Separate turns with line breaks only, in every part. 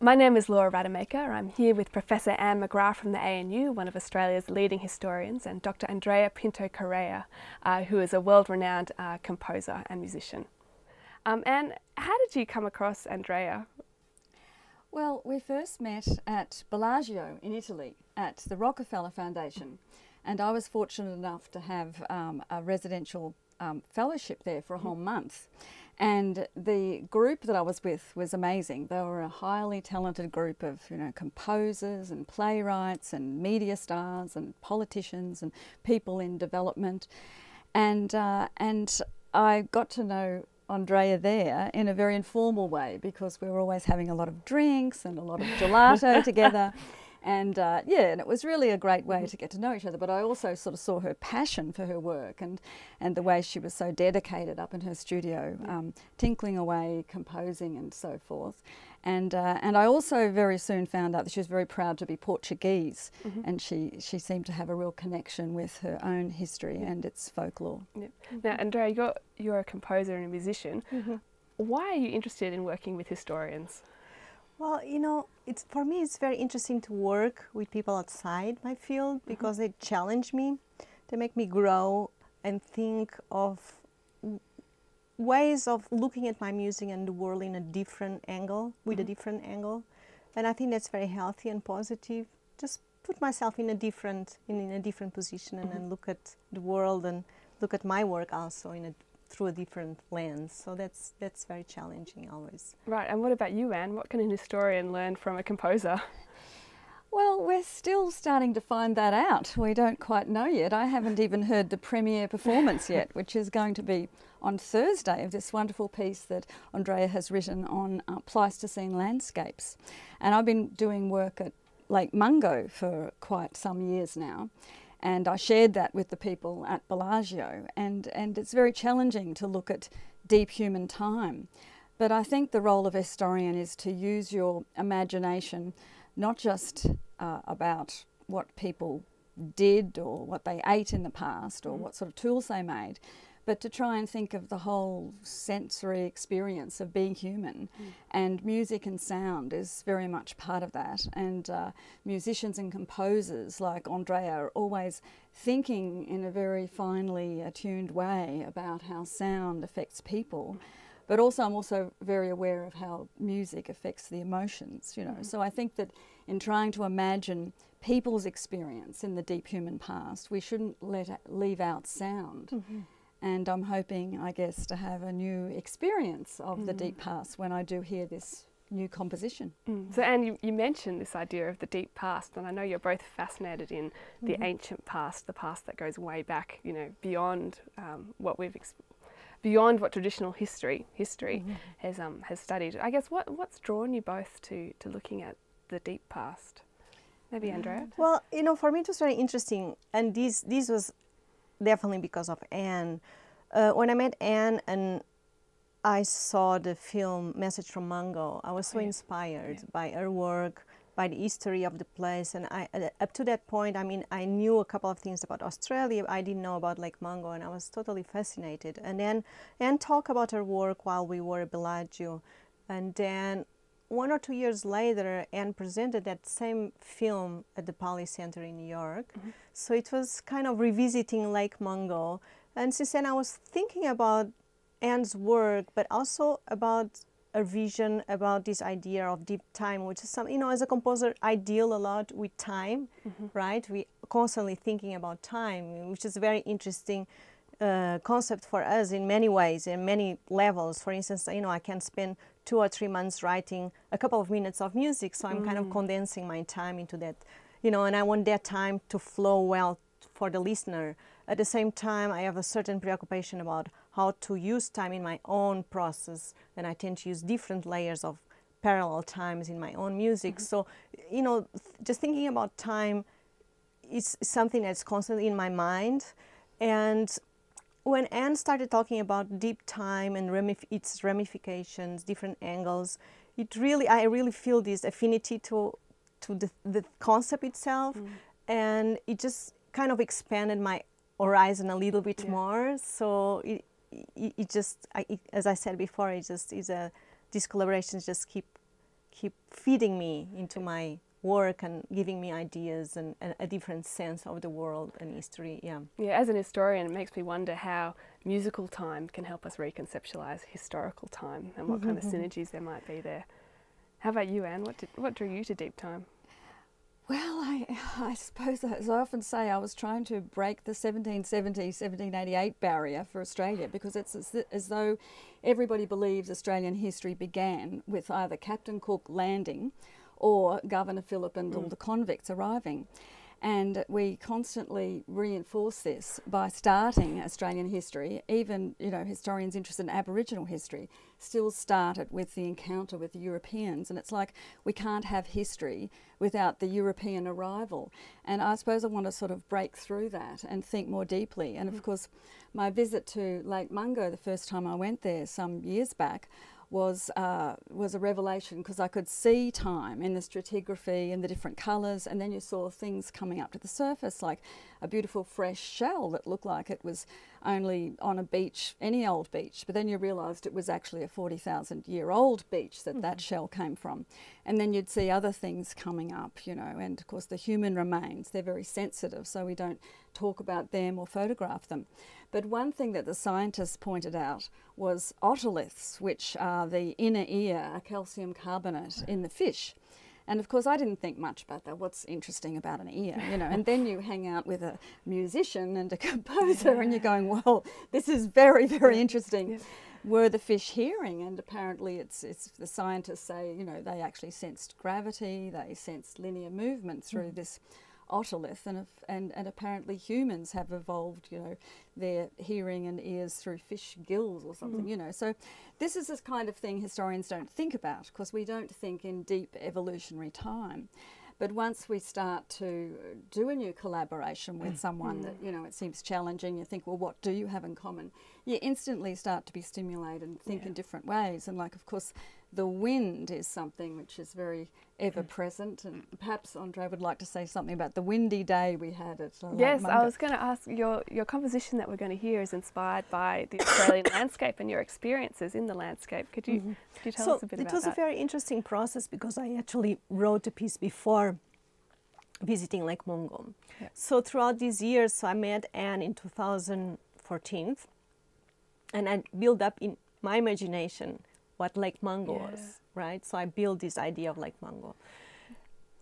My name is Laura Rademaker. I'm here with Professor Ann McGrath from the ANU, one of Australia's leading historians, and Dr. Andreia Pinto Correia, uh, who is a world renowned uh, composer and musician. Um, Ann, how did you come across Andreia?
Well, we first met at Bellagio in Italy at the Rockefeller Foundation, and I was fortunate enough to have um, a residential um, fellowship there for a whole month. And the group that I was with was amazing. They were a highly talented group of, you know, composers and playwrights and media stars and politicians and people in development. And, uh, and I got to know Andreia there in a very informal way because we were always having a lot of drinks and a lot of gelato together. And uh, yeah, and it was really a great way to get to know each other. But I also sort of saw her passion for her work and, and the way she was so dedicated up in her studio, um, tinkling away, composing, and so forth. And, uh, and I also very soon found out that she was very proud to be Portuguese, mm-hmm. and she, she seemed to have a real connection with her own history and its folklore.
Yep. Now, Andreia, you're, you're a composer and a musician. Mm-hmm. Why are you interested in working with historians?
Well, you know, it's for me it's very interesting to work with people outside my field mm-hmm. because mm-hmm. they challenge me, they make me grow and think of ways of looking at my music and the world in a different angle, with mm-hmm. a different angle, and I think that's very healthy and positive. Just put myself in a different in, in a different position and, mm-hmm. and look at the world and look at my work also in a through a different lens. So that's that's very challenging always.
Right. And what about you, Ann? What can an historian learn from a composer?
Well, we're still starting to find that out. We don't quite know yet. I haven't even heard the premiere performance yet, which is going to be on Thursday of this wonderful piece that Andreia has written on uh, Pleistocene landscapes. And I've been doing work at Lake Mungo for quite some years now. And I shared that with the people at Bellagio. And, and it's very challenging to look at deep human time. But I think the role of a historian is to use your imagination not just uh, about what people did or what they ate in the past or mm. what sort of tools they made, but to try and think of the whole sensory experience of being human. Mm. And music and sound is very much part of that. And uh, musicians and composers like Andreia are always thinking in a very finely attuned way about how sound affects people. But also, I'm also very aware of how music affects the emotions, you know. Mm. So I think that in trying to imagine people's experience in the deep human past, we shouldn't let leave out sound. Mm-hmm and I'm hoping, I guess, to have a new experience of mm. the deep past when I do hear this new composition.
Mm. So, Ann, you, you, mentioned this idea of the deep past, and I know you're both fascinated in the mm-hmm. ancient past, the past that goes way back, you know, beyond um, what we've ex- beyond what traditional history history mm-hmm. has um, has studied. I guess what what's drawn you both to to looking at the deep past? Maybe Andreia.
Well, you know, for me it was very interesting, and this this was definitely because of Ann. Uh, when I met Ann and I saw the film Message from Mungo, I was so inspired yeah. by her work, by the history of the place, and I, uh, up to that point, I mean, I knew a couple of things about Australia. I didn't know about Lake Mungo, and I was totally fascinated. And then Ann talked about her work while we were at Bellagio, and then one or two years later, Ann presented that same film at the Paley Center in New York. Mm-hmm. So it was kind of revisiting Lake Mungo. And since then, I was thinking about Ann's work, but also about a vision about this idea of deep time, which is something, you know, as a composer, I deal a lot with time, mm-hmm. right? We constantly thinking about time, which is a very interesting uh, concept for us in many ways, in many levels. For instance, you know, I can spend two or three months writing a couple of minutes of music. So I'm mm. kind of mm. condensing my time into that, you know, and I want that time to flow well for the listener. At the same time, I have a certain preoccupation about how to use time in my own process, and I tend to use different layers of parallel times in my own music. Mm-hmm. So, you know, just thinking about time is something that's constantly in my mind. And when Ann started talking about deep time and ramif- its ramifications, different angles, it really, I really feel this affinity to, to the, the concept itself, mm. and it just kind of expanded my horizon a little bit yeah. more. So it, it, it just, I, it, as I said before, it just is a these collaborations just keep keep feeding me into my work and giving me ideas and, and, a different sense of the world and history. Yeah.
Yeah. As an historian, it makes me wonder how musical time can help us reconceptualize historical time and what kind of mm-hmm, mm-hmm. synergies there might be there. How about you, Ann? What did, what drew you to deep time?
Well, I, I suppose, as I often say, I was trying to break the 1770 1788 barrier for Australia because it's as, as, though everybody believes Australian history began with either Captain Cook landing or Governor Phillip and mm. all the convicts arriving. And we constantly reinforce this by starting Australian history. Even, you know, historians interested in Aboriginal history still start it with the encounter with the Europeans. And it's like we can't have history without the European arrival. And I suppose I want to sort of break through that and think more deeply. And of mm. course, my visit to Lake Mungo the first time I went there some years back was uh, was a revelation because I could see time in the stratigraphy and the different colours, and then you saw things coming up to the surface, like a beautiful fresh shell that looked like it was only on a beach, any old beach, but then you realised it was actually a forty thousand year old beach that mm-hmm. that shell came from, and then you'd see other things coming up, you know, and of course the human remains they're very sensitive, so we don't talk about them or photograph them. But one thing that the scientists pointed out was otoliths, which are the inner ear, a calcium carbonate in the fish. And of course, I didn't think much about that. What's interesting about an ear, you know? And then you hang out with a musician and a composer, yeah. and you're going, "Well, this is very, very interesting." Were the fish hearing? And apparently, it's it's the scientists say, you know, they actually sensed gravity, they sensed linear movement through mm. this otolith, and, and, and apparently humans have evolved, you know, their hearing and ears through fish gills or something, mm. you know. So this is this kind of thing historians don't think about because we don't think in deep evolutionary time. But once we start to do a new collaboration with mm. someone mm. that, you know, it seems challenging, you think, well, what do you have in common? You instantly start to be stimulated and think yeah. in different ways. And, like, of course, the wind is something which is very ever mm. present. And perhaps Andre would like to say something about the windy day we had at. Uh,
yes, I was going to ask your your composition that we're going to hear is inspired by the Australian landscape and your experiences in the landscape. Could you mm -hmm. could you tell
so
us a bit
about
that?
It was a very interesting process because I actually wrote a piece before visiting Lake Mungo. Yeah. So throughout these years, so I met Ann in 2014, and I built up in my imagination what Lake Mungo yeah. was, right? So I built this idea of Lake Mungo.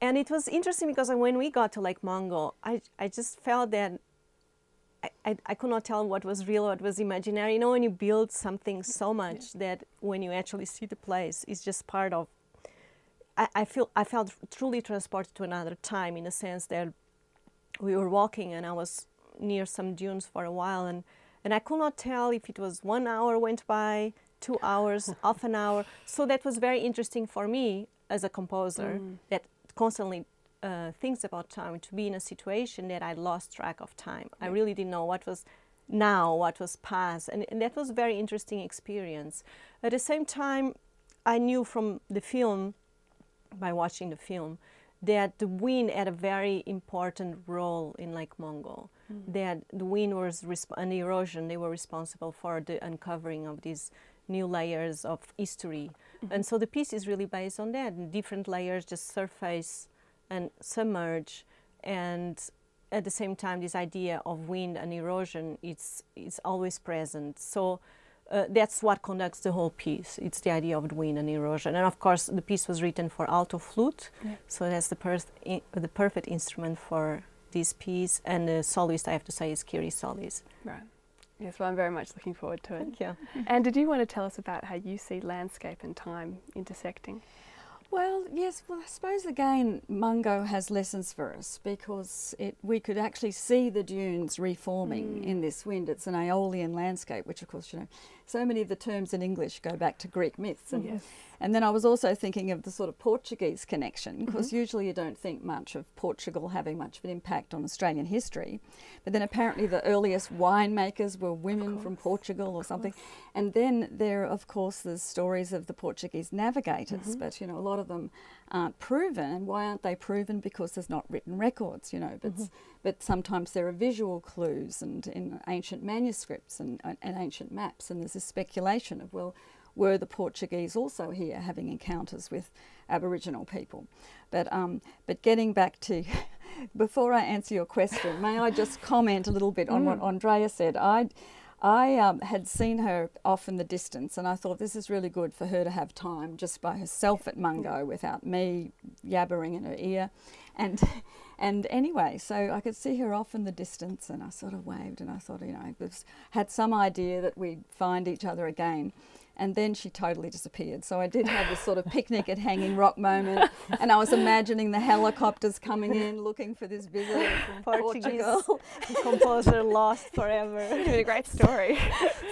And it was interesting because when we got to Lake Mungo, I, I just felt that I, I, I, could not tell what was real, what was imaginary. You know, when you build something so much yeah. that when you actually see the place, it's just part of. I, I feel I felt truly transported to another time in a sense that we were walking and I was near some dunes for a while and and I could not tell if it was one hour went by, two hours, half an hour. So that was very interesting for me as a composer mm. that constantly uh, thinks about time to be in a situation that I lost track of time. I really didn't know what was now, what was past, and, and that was a very interesting experience. At the same time, I knew from the film, by watching the film, that the wind had a very important role in Lake Mungo. Mm. That the wind was and erosion, they were responsible for the uncovering of these new layers of history. Mm-hmm. And so the piece is really based on that. Different layers just surface and submerge. And at the same time, this idea of wind and erosion is it's always present. So uh, that's what conducts the whole piece. It's the idea of the wind and erosion. And of course, the piece was written for alto flute. Yeah. So that's the, per- in, the perfect instrument for this piece. And the soloist, I have to say, is Kiri Solis.
Right. Yes, well, I'm very much looking forward to it.
Thank you.
And did you want to tell us about how you see landscape and time intersecting?
Well, yes. Well, I suppose again, Mungo has lessons for us because it, we could actually see the dunes reforming mm. in this wind. It's an Aeolian landscape, which, of course, you know, so many of the terms in English go back to Greek myths. And, yes. and then I was also thinking of the sort of Portuguese connection, because mm-hmm. usually you don't think much of Portugal having much of an impact on Australian history. But then apparently the earliest winemakers were women from Portugal or something. And then there, of course, there's stories of the Portuguese navigators, mm-hmm. but you know, a lot of them aren't proven. And why aren't they proven? Because there's not written records, you know. But, mm-hmm. but sometimes there are visual clues and in ancient manuscripts and, and ancient maps. And there's this speculation of, well, were the Portuguese also here having encounters with Aboriginal people. But, um, but getting back to, before I answer your question, may I just comment a little bit on what Andreia said? I, I um, had seen her off in the distance, and I thought this is really good for her to have time just by herself at Mungo without me yabbering in her ear. And and anyway, so I could see her off in the distance, and I sort of waved, and I thought, you know, had some idea that we'd find each other again and then she totally disappeared. So I did have this sort of picnic at Hanging Rock moment, and I was imagining the helicopters coming in looking for this visitor from
Portuguese
Portugal.
composer lost forever.
It's been a great story.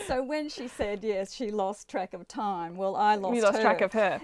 so when she said yes, she lost track of time. Well, I lost.
you lost
her.
track of her.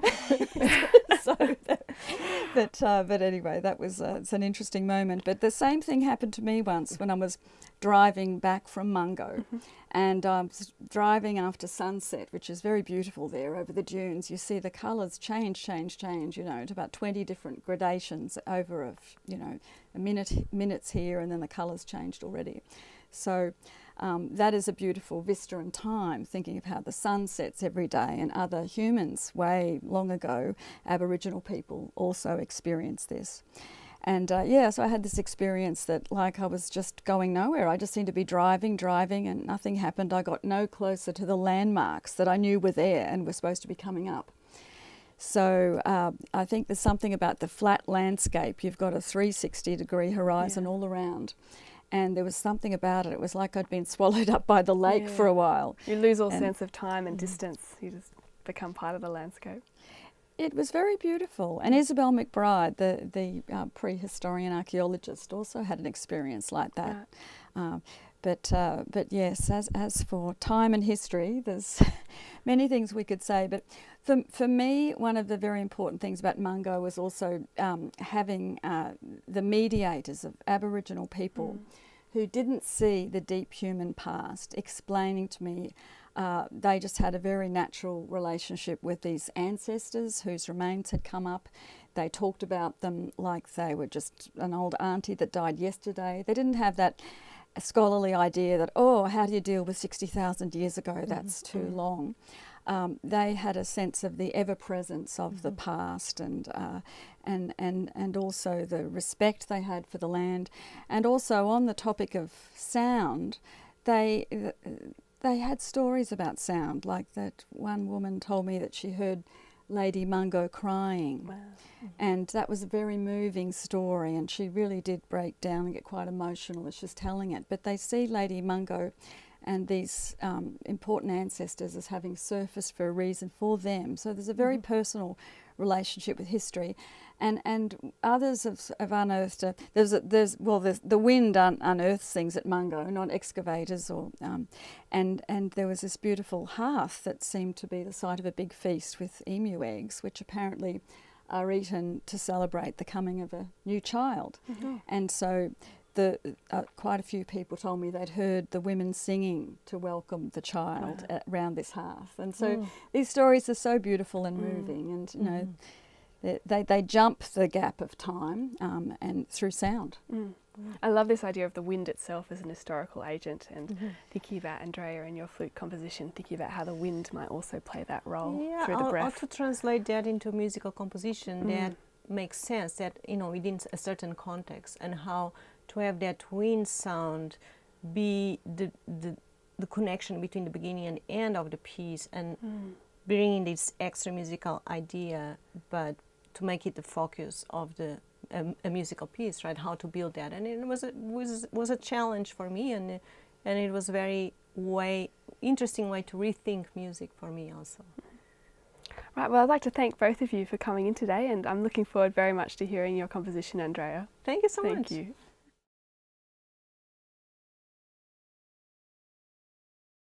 so, that, but uh, but anyway, that was uh, it's an interesting moment. But the same thing happened to me once when I was driving back from Mungo,
Mm-hmm.
and I was driving after sunset, which is very beautiful there over the dunes. You see the colours change, change, change. You know, to about twenty different gradations over a f- you know a minute minutes here, and then the colours changed already. So. Um, that is a beautiful vista in time, thinking of how the sun sets every day, and other humans way long ago, Aboriginal people also experienced this. And uh, yeah, so I had this experience that like I was just going nowhere. I just seemed to be driving, driving, and nothing happened. I got no closer to the landmarks that I knew were there and were supposed to be coming up. So uh, I think there's something about the flat landscape. You've got a 360 degree horizon
Yeah.
all around. And there was something about it. It was like I'd been swallowed up by the lake for a while.
You lose all
And-
sense of time and distance. You just become part of the landscape.
It was very beautiful. And Isabel McBryde, the, the uh, prehistorian archaeologist, also had an experience like that. Uh, but, uh, but yes, as, as for time and history, there's many things we could say. But for, for me, one of the very important things about Mungo was also um, having uh, the mediators of Aboriginal people who didn't see the deep human past explaining to me uh, they just had a very natural relationship with these ancestors whose remains had come up. They talked about them like they were just an old auntie that died yesterday. They didn't have that scholarly idea that, oh, how do you deal with 60,000 years ago? That's too long. Um, they had a sense of the ever presence of the past and, uh, and, and, and also the respect they had for the land. And also, on the topic of sound, they, they had stories about sound, like that one woman told me that she heard Lady Mungo crying. And that was a very moving story, and she really did break down and get quite emotional as she's telling it. But they see Lady Mungo and these um, important ancestors as having surfaced for a reason for them. So there's a very personal relationship with history. And, and others have, have unearthed, a, there's, a, there's well, there's, the wind un, unearths things at Mungo, not excavators. or um, and, and there was this beautiful hearth that seemed to be the site of a big feast with emu eggs, which apparently are eaten to celebrate the coming of a new child. And so the, uh, quite a few people told me they'd heard the women singing to welcome the child at, around this hearth. And so mm. these stories are so beautiful and mm. moving, and you know, mm. they, they, they jump the gap of time um, and through sound.
I love this idea of the wind itself as an historical agent and mm-hmm. thinking about Andreia and your flute composition, thinking about how the wind might also play that role
yeah,
through the
or, or
breath.
to translate that into a musical composition that makes sense that you know within a certain context and how to have that wind sound be the the, the connection between the beginning and end of the piece and bringing this extra musical idea but to make it the focus of the um, a musical piece right how to build that and it was a, was was a challenge for me and and it was a very way interesting way to rethink music for me also
Right, well, I'd like to thank both of you for coming in today, and I'm looking forward very much to hearing your composition, Andreia.
Thank you so
Thank
much.
Thank you.